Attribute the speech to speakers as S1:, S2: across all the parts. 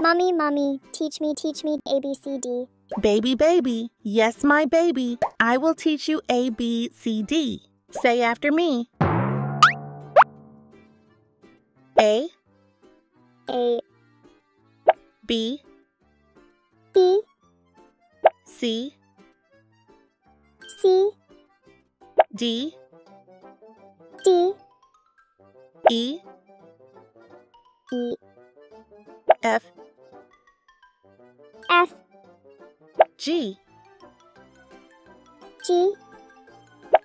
S1: Mummy, mummy, teach me, teach me A B C D.
S2: Baby, baby, yes, my baby, I will teach you A, B, C, D. Say after me. A,
S1: A.
S2: B,
S1: B.
S2: C,
S1: C.
S2: D,
S1: D.
S2: E,
S1: E.
S2: F,
S1: F
S2: G,
S1: G.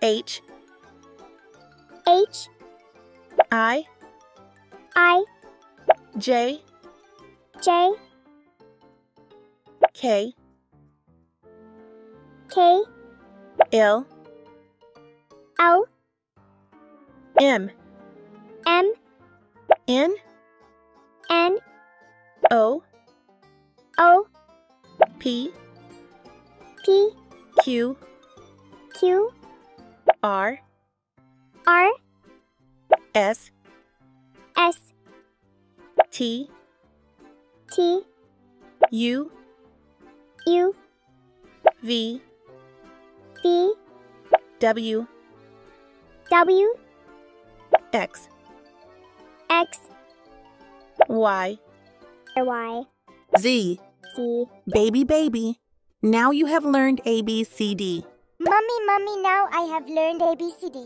S2: H,
S1: H.
S2: I,
S1: I.
S2: J,
S1: J.
S2: K,
S1: K.
S2: L,
S1: L.
S2: M,
S1: M.
S2: N,
S1: N.
S2: O,
S1: O
S2: P,
S1: P.
S2: Q,
S1: Q.
S2: R,
S1: R.
S2: S,
S1: S.
S2: T,
S1: T.
S2: U,
S1: U.
S2: V,
S1: V.
S2: W,
S1: W.
S2: X,
S1: X.
S2: Y,
S1: Y.
S2: Z. Baby, baby, now you have learned A, B, C, D.
S1: Mummy, mummy, now I have learned ABCD.